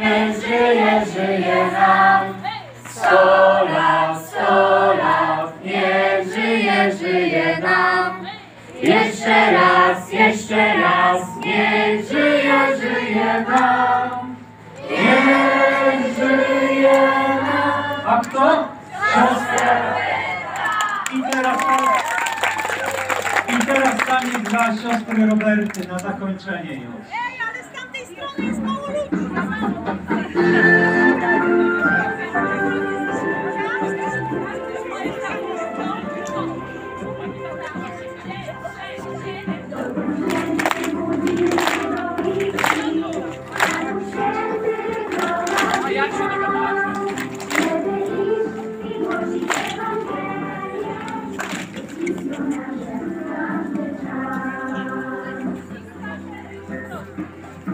Żyje, żyje nam, sto lat, sto lat, niech żyje, żyje nam. Jeszcze raz, jeszcze raz, niech żyje, żyje nam. Niech żyje nam. A kto? Siostra I teraz, I teraz stanie dla siostry Roberty na zakończenie już. Ej, ale z tamtej strony jest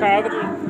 padre.